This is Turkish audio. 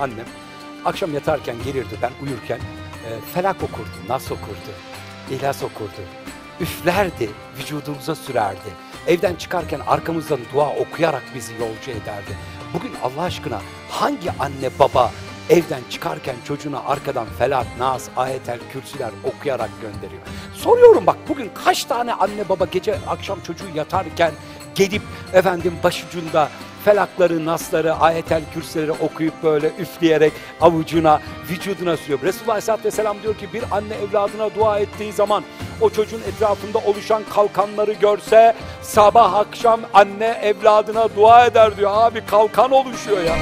annem akşam yatarken gelirdi ben uyurken e, felak okurdu, nas okurdu, ihlas okurdu. Üflerdi, vücudumuza sürerdi. Evden çıkarken arkamızdan dua okuyarak bizi yolcu ederdi. Bugün Allah aşkına hangi anne baba evden çıkarken çocuğuna arkadan felak, nas, ayetel, kürsüler okuyarak gönderiyor? Soruyorum bak bugün kaç tane anne baba gece akşam çocuğu yatarken gelip efendim başucunda felakları, nasları, ayetel kürsüleri okuyup böyle üfleyerek avucuna, vücuduna sürüyor. Resulullah Aleyhisselatü Vesselam diyor ki bir anne evladına dua ettiği zaman o çocuğun etrafında oluşan kalkanları görse sabah akşam anne evladına dua eder diyor. Abi kalkan oluşuyor ya.